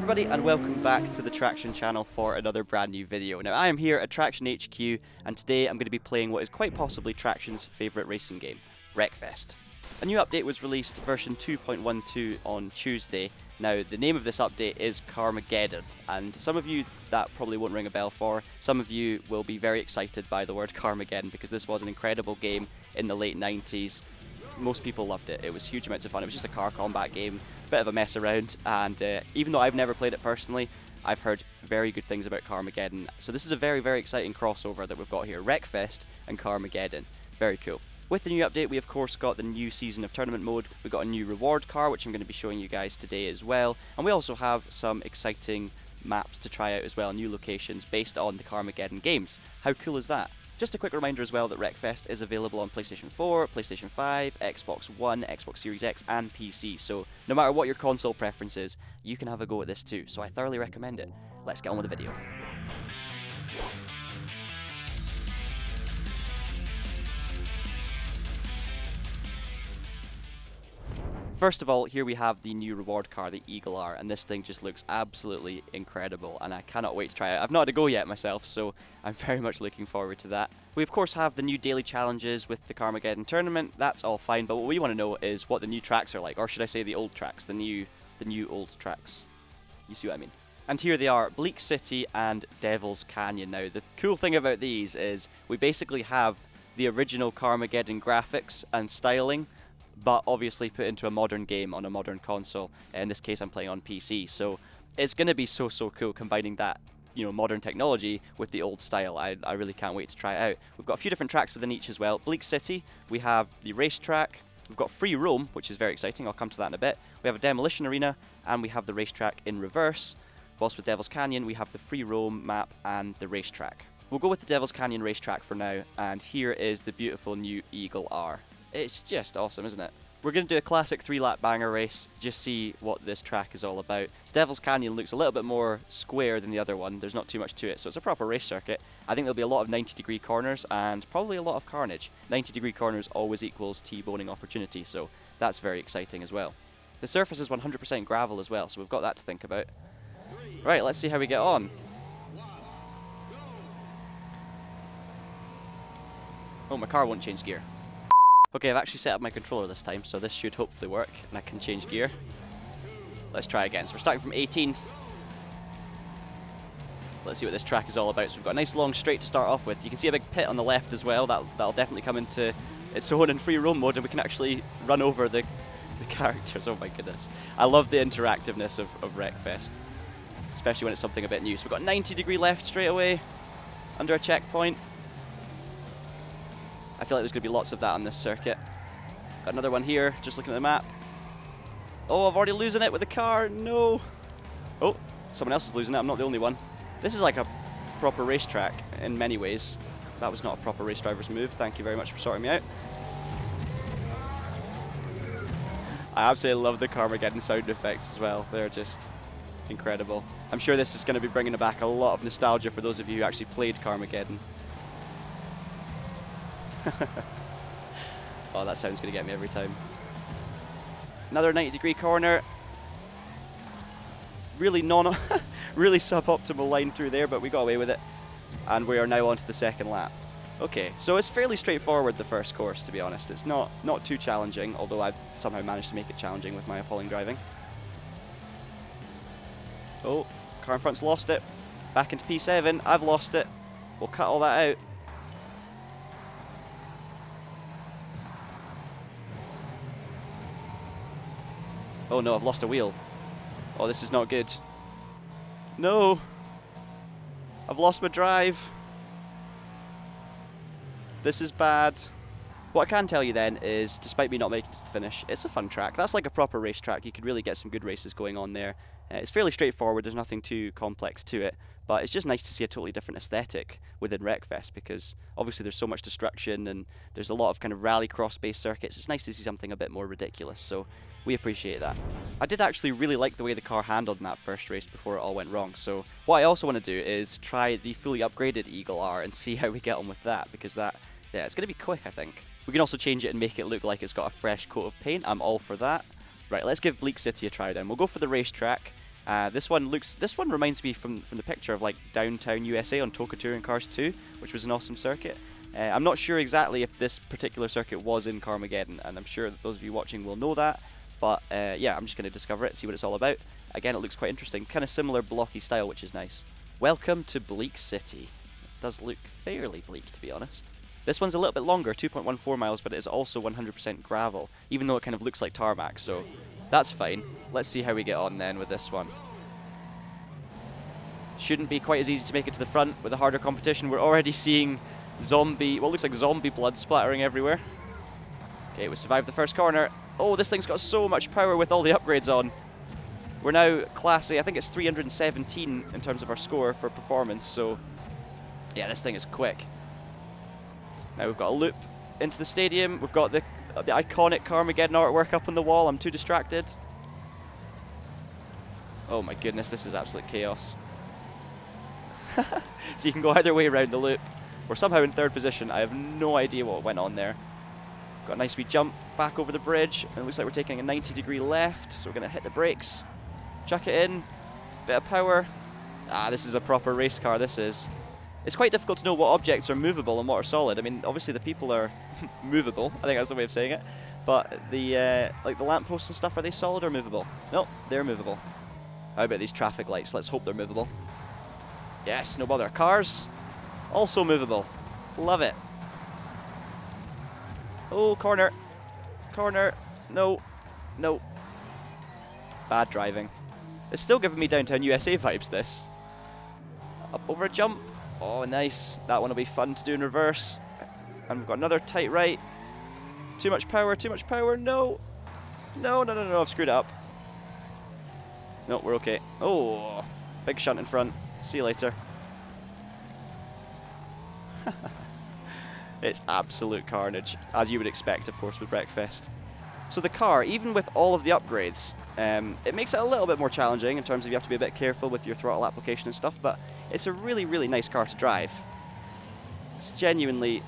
everybody and welcome back to the Traxion channel for another brand new video. Now I am here at Traxion HQ and today I'm going to be playing what is quite possibly Traxion's favourite racing game, Wreckfest. A new update was released, version 2.12 on Tuesday. Now the name of this update is Carmageddon and some of you that probably won't ring a bell for, some of you will be very excited by the word Carmageddon because this was an incredible game in the late 90s. Most people loved it, it was huge amounts of fun, it was just a car combat game bit of a mess around. And uh, even though I've never played it personally, I've heard very good things about Carmageddon. So this is a very, very exciting crossover that we've got here. Wreckfest and Carmageddon. Very cool. With the new update, we of course got the new season of tournament mode. We've got a new reward car, which I'm going to be showing you guys today as well. And we also have some exciting maps to try out as well, new locations based on the Carmageddon games. How cool is that? Just a quick reminder as well that Wreckfest is available on PlayStation 4, PlayStation 5, Xbox One, Xbox Series X, and PC. So no matter what your console preference is, you can have a go at this too. So I thoroughly recommend it. Let's get on with the video. First of all, here we have the new reward car, the Eagle R, and this thing just looks absolutely incredible, and I cannot wait to try it. I've not had a go yet myself, so I'm very much looking forward to that. We of course have the new daily challenges with the Carmageddon tournament, that's all fine, but what we want to know is what the new tracks are like, or should I say the old tracks, the new, the new old tracks. You see what I mean? And here they are, Bleak City and Devil's Canyon. Now, the cool thing about these is we basically have the original Carmageddon graphics and styling, but obviously put into a modern game on a modern console. In this case, I'm playing on PC, so it's going to be so so cool combining that you know modern technology with the old style. I, I really can't wait to try it out. We've got a few different tracks within each as well. Bleak City, we have the racetrack. We've got Free Roam, which is very exciting. I'll come to that in a bit. We have a demolition arena, and we have the racetrack in reverse. Whilst with Devil's Canyon, we have the Free Roam map and the racetrack. We'll go with the Devil's Canyon racetrack for now, and here is the beautiful new Eagle R. It's just awesome, isn't it? We're going to do a classic three-lap banger race, just see what this track is all about. So Devil's Canyon looks a little bit more square than the other one, there's not too much to it, so it's a proper race circuit. I think there'll be a lot of 90 degree corners and probably a lot of carnage. 90 degree corners always equals T-boning opportunity, so that's very exciting as well. The surface is 100% gravel as well, so we've got that to think about. Right, let's see how we get on. Oh, my car won't change gear. Okay, I've actually set up my controller this time, so this should hopefully work, and I can change gear. Let's try again. So we're starting from 18th. Let's see what this track is all about. So we've got a nice long straight to start off with. You can see a big pit on the left as well. That, that'll definitely come into its own in free roam mode, and we can actually run over the, the characters. Oh my goodness. I love the interactiveness of, of Wreckfest, especially when it's something a bit new. So we've got 90 degree left straight away, under a checkpoint. I feel like there's going to be lots of that on this circuit. Got another one here, just looking at the map. Oh, I've already losing it with the car. No. Oh, someone else is losing it. I'm not the only one. This is like a proper racetrack in many ways. That was not a proper race driver's move. Thank you very much for sorting me out. I absolutely love the Carmageddon sound effects as well. They're just incredible. I'm sure this is going to be bringing back a lot of nostalgia for those of you who actually played Carmageddon. oh, that sound's going to get me every time. Another 90 degree corner. Really non, really suboptimal line through there, but we got away with it. And we are now on to the second lap. Okay, so it's fairly straightforward, the first course, to be honest. It's not, not too challenging, although I've somehow managed to make it challenging with my appalling driving. Oh, car in front's lost it. Back into P7, I've lost it. We'll cut all that out. Oh no, I've lost a wheel. Oh, this is not good. No! I've lost my drive. This is bad. What I can tell you then is, despite me not making it to the finish, it's a fun track. That's like a proper racetrack. You could really get some good races going on there. Uh, it's fairly straightforward. There's nothing too complex to it. But it's just nice to see a totally different aesthetic within Wreckfest because obviously there's so much destruction and there's a lot of kind of rallycross based circuits. It's nice to see something a bit more ridiculous. So we appreciate that. I did actually really like the way the car handled in that first race before it all went wrong. So what I also want to do is try the fully upgraded Eagle R and see how we get on with that because that, yeah, it's going to be quick, I think. We can also change it and make it look like it's got a fresh coat of paint. I'm all for that. Right, let's give Bleak City a try then. We'll go for the racetrack. Uh, this one looks. This one reminds me from from the picture of like downtown USA on TOCA Touring Cars 2, which was an awesome circuit. Uh, I'm not sure exactly if this particular circuit was in Carmageddon, and I'm sure that those of you watching will know that. But uh, yeah, I'm just going to discover it, see what it's all about. Again, it looks quite interesting. Kind of similar blocky style, which is nice. Welcome to Bleak City. It does look fairly bleak, to be honest. This one's a little bit longer, 2.14 miles, but it is also 100% gravel, even though it kind of looks like tarmac, so that's fine. Let's see how we get on then with this one. Shouldn't be quite as easy to make it to the front with a harder competition. We're already seeing zombie, what looks like zombie blood splattering everywhere. Okay, we survived the first corner. Oh, this thing's got so much power with all the upgrades on. We're now classy. I think it's 317 in terms of our score for performance, so yeah, this thing is quick. Now we've got a loop into the stadium. We've got the, the iconic Carmageddon artwork up on the wall. I'm too distracted. Oh my goodness, this is absolute chaos. so you can go either way around the loop. We're somehow in third position. I have no idea what went on there. Got a nice wee jump back over the bridge. And looks like we're taking a 90 degree left. So we're going to hit the brakes. Chuck it in. Bit of power. Ah, this is a proper race car, this is. It's quite difficult to know what objects are movable and what are solid. I mean, obviously the people are movable. I think that's the way of saying it. But the uh, like the lampposts and stuff, are they solid or movable? No, they're movable. How about these traffic lights? Let's hope they're movable. Yes, no bother. Cars, also movable. Love it. Oh, corner. Corner. No. No. Bad driving. It's still giving me Downtown USA vibes, this. Up over a jump. Oh, nice. That one will be fun to do in reverse. And we've got another tight right. Too much power, too much power. No. No, no, no, no. I've screwed up. No, we're okay. Oh, big shunt in front. See you later. it's absolute carnage, as you would expect, of course, with Wreckfest. So the car, even with all of the upgrades, um, it makes it a little bit more challenging in terms of you have to be a bit careful with your throttle application and stuff, but it's a really, really nice car to drive. It's genuinely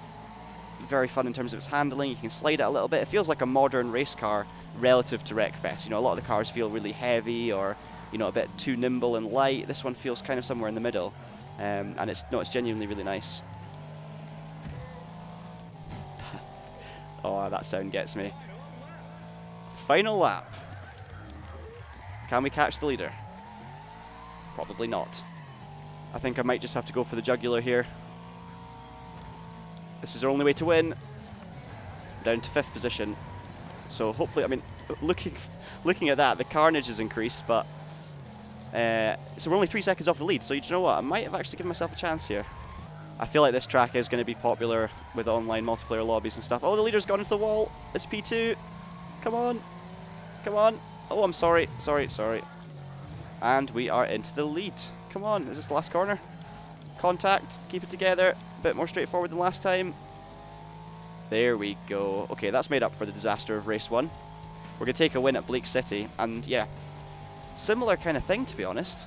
very fun in terms of its handling. You can slide it a little bit. It feels like a modern race car relative to Wreckfest. You know, a lot of the cars feel really heavy or, you know, a bit too nimble and light. This one feels kind of somewhere in the middle. Um, and it's, no, it's genuinely really nice. Oh, that sound gets me. Final lap. Can we catch the leader? Probably not. I think I might just have to go for the jugular here. This is our only way to win. Down to fifth position. So hopefully, I mean, looking looking at that, the carnage has increased, but uh, so we're only three seconds off the lead. So you know what? I might have actually given myself a chance here. I feel like this track is going to be popular with online multiplayer lobbies and stuff. Oh, the leader's gone into the wall. It's P2. Come on. Come on. Oh, I'm sorry. Sorry, sorry. And we are into the lead. Come on, is this the last corner? Contact, keep it together. A bit more straightforward than last time. There we go. Okay, that's made up for the disaster of race one. We're going to take a win at Bleak City, and yeah, similar kind of thing, to be honest.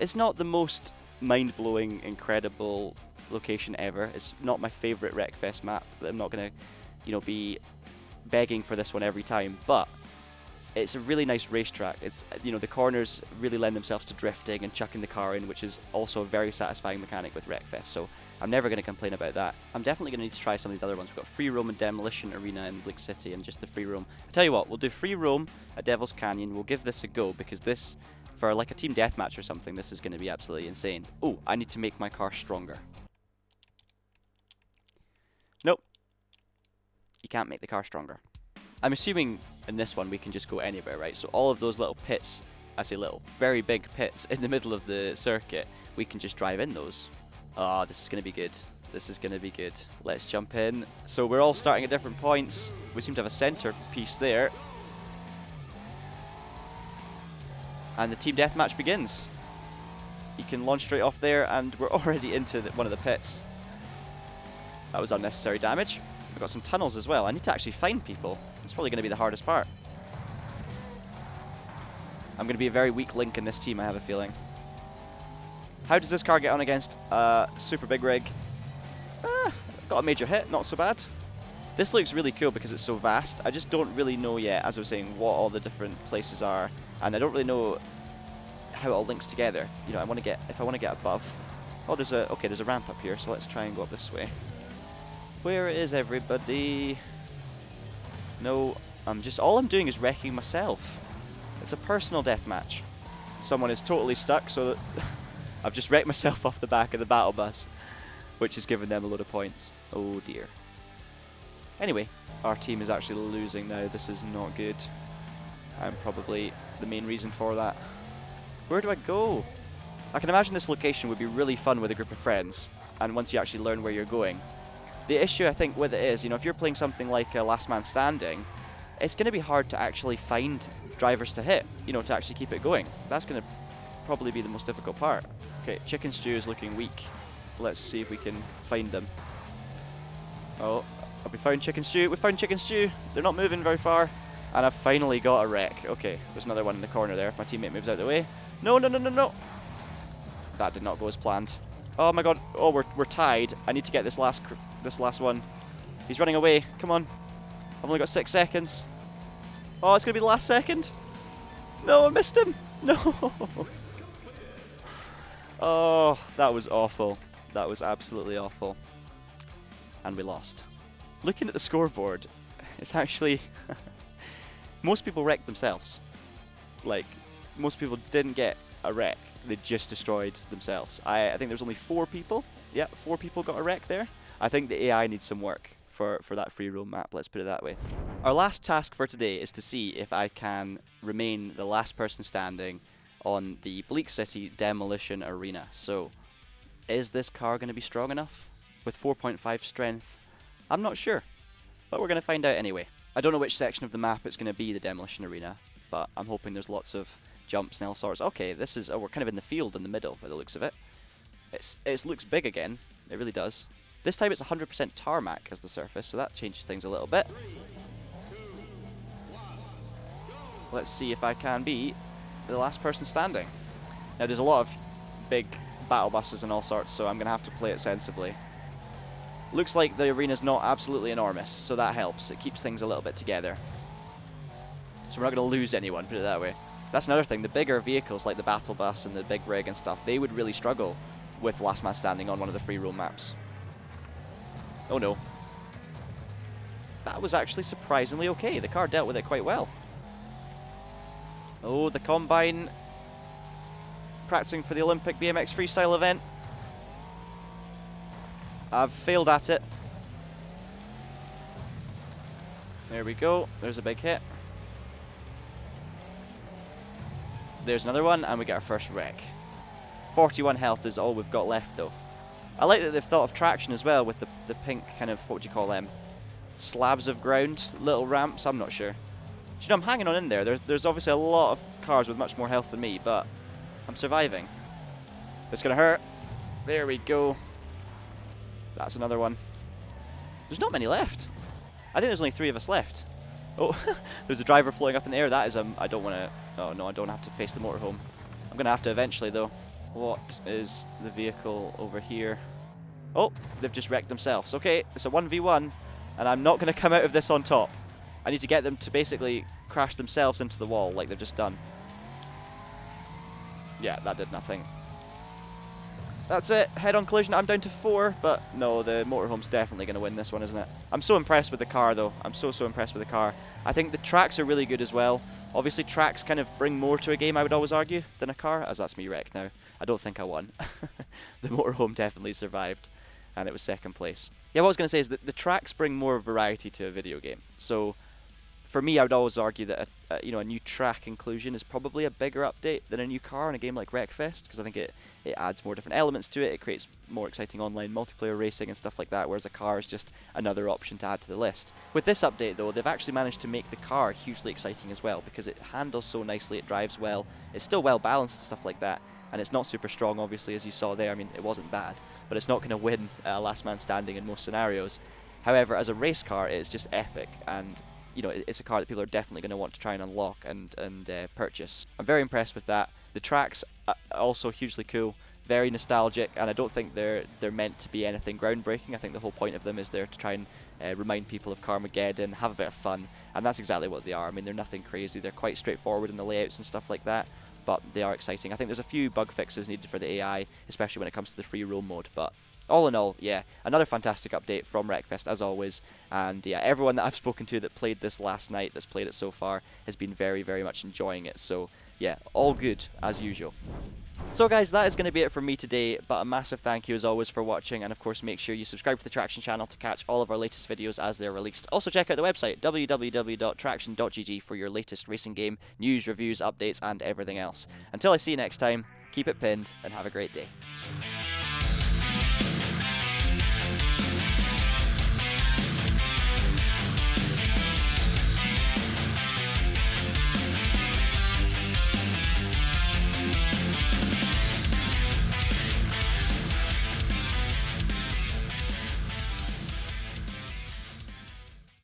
It's not the most mind-blowing, incredible location ever. It's not my favourite Wreckfest map. I'm not going to, you know, be begging for this one every time, but it's a really nice racetrack. It's you know the corners really lend themselves to drifting and chucking the car in, which is also a very satisfying mechanic with Wreckfest. So I'm never going to complain about that. I'm definitely going to need to try some of these other ones. We've got Free Roam and Demolition Arena in Bleak City, and just the Free Roam. I tell you what, we'll do Free Roam at Devil's Canyon. We'll give this a go because this, for like a team deathmatch or something, this is going to be absolutely insane. Oh, I need to make my car stronger. Nope. You can't make the car stronger. I'm assuming in this one we can just go anywhere, right? So all of those little pits, I say little, very big pits in the middle of the circuit, we can just drive in those. Ah, oh, this is going to be good. This is going to be good. Let's jump in. So we're all starting at different points. We seem to have a center piece there. And the team deathmatch begins. You can launch straight off there, and we're already into the, one of the pits. That was unnecessary damage. We've got some tunnels as well. I need to actually find people. It's probably going to be the hardest part. I'm going to be a very weak link in this team, I have a feeling. How does this car get on against uh, Super Big Rig? Ah, got a major hit, not so bad. This looks really cool because it's so vast. I just don't really know yet, as I was saying, what all the different places are. And I don't really know how it all links together. You know, I want to get if I want to get above. Oh, there's a okay. There's a ramp up here, so let's try and go up this way. Where is everybody? No, I'm just all I'm doing is wrecking myself. It's a personal deathmatch. Someone is totally stuck, so I've just wrecked myself off the back of the battle bus, which has given them a load of points. Oh dear. Anyway, our team is actually losing now. This is not good. I'm probably the main reason for that. Where do I go? I can imagine this location would be really fun with a group of friends, and once you actually learn where you're going. The issue I think with it is, you know, if you're playing something like a Last Man Standing, it's going to be hard to actually find drivers to hit, you know, to actually keep it going. That's going to probably be the most difficult part. Okay, Chicken Stew is looking weak. Let's see if we can find them. Oh, we found Chicken Stew? We found Chicken Stew. They're not moving very far. And I've finally got a wreck. Okay, there's another one in the corner there if my teammate moves out of the way. No, no, no, no, no. That did not go as planned. Oh my god. Oh, we're, we're tied. I need to get this last this last one. He's running away. Come on. I've only got six seconds. Oh, it's going to be the last second. No, I missed him. No. oh, that was awful. That was absolutely awful. And we lost. Looking at the scoreboard, it's actually... most people wrecked themselves. Like, most people didn't get a wreck. They just destroyed themselves. I, I think there's only four people. Yeah, four people got a wreck there. I think the AI needs some work for, for that free roam map, let's put it that way. Our last task for today is to see if I can remain the last person standing on the Bleak City Demolition Arena. So, is this car going to be strong enough? With 4.5 strength? I'm not sure, but we're going to find out anyway. I don't know which section of the map it's going to be, the Demolition Arena, but I'm hoping there's lots of jumps and all sorts. Okay, this is, oh, we're kind of in the field in the middle by the looks of it. It's, it looks big again, it really does. This time it's 100% tarmac as the surface, so that changes things a little bit. Let's see if I can be the last person standing. Now there's a lot of big battle buses and all sorts, so I'm going to have to play it sensibly. Looks like the arena's not absolutely enormous, so that helps. It keeps things a little bit together. So we're not going to lose anyone, put it that way. That's another thing, the bigger vehicles like the battle bus and the big rig and stuff, they would really struggle with Last Man Standing on one of the free roam maps. Oh no. That was actually surprisingly okay. The car dealt with it quite well. Oh, the Combine practicing for the Olympic BMX freestyle event. I've failed at it. There we go. There's a big hit. There's another one, and we get our first wreck. 41 health is all we've got left, though. I like that they've thought of traction as well with the, the pink kind of, what would you call them? Slabs of ground, little ramps, I'm not sure. you know, I'm hanging on in there. There's, there's obviously a lot of cars with much more health than me, but I'm surviving. It's going to hurt. There we go. That's another one. There's not many left. I think there's only three of us left. Oh, there's a driver floating up in the air. That is, um, I don't want to, oh no, I don't have to face the motorhome. I'm going to have to eventually though. What is the vehicle over here? Oh, they've just wrecked themselves. Okay, it's a 1v1, and I'm not going to come out of this on top. I need to get them to basically crash themselves into the wall like they've just done. Yeah, that did nothing. That's it. Head-on collision. I'm down to four, but no, the motorhome's definitely going to win this one, isn't it? I'm so impressed with the car, though. I'm so, so impressed with the car. I think the tracks are really good as well. Obviously, tracks kind of bring more to a game, I would always argue, than a car, as that's me wrecked now. I don't think I won. the motorhome definitely survived, and it was second place. Yeah, what I was going to say is that the tracks bring more variety to a video game. So for me, I would always argue that a, a, you know a new track inclusion is probably a bigger update than a new car in a game like Wreckfest because I think it, it adds more different elements to it. It creates more exciting online multiplayer racing and stuff like that, whereas a car is just another option to add to the list. With this update though, they've actually managed to make the car hugely exciting as well because it handles so nicely, it drives well, it's still well balanced and stuff like that, and it's not super strong obviously as you saw there, I mean it wasn't bad, but it's not going to win uh, last man standing in most scenarios. However, as a race car, it's just epic, and you know, it's a car that people are definitely going to want to try and unlock and and uh, purchase. I'm very impressed with that. The tracks are also hugely cool, very nostalgic, and I don't think they're they're meant to be anything groundbreaking. I think the whole point of them is there to try and uh, remind people of Carmageddon, have a bit of fun, and that's exactly what they are. I mean, they're nothing crazy. They're quite straightforward in the layouts and stuff like that. but they are exciting. I think there's a few bug fixes needed for the AI, especially when it comes to the free roam mode, but all in all, yeah, another fantastic update from Wreckfest as always. And yeah, everyone that I've spoken to that played this last night, that's played it so far, has been very, very much enjoying it. So yeah, all good as usual. So guys, that is going to be it for me today, but a massive thank you as always for watching, and of course make sure you subscribe to the Traxion channel to catch all of our latest videos as they're released. Also check out the website, www.traxion.gg for your latest racing game, news, reviews, updates, and everything else. Until I see you next time, keep it pinned, and have a great day.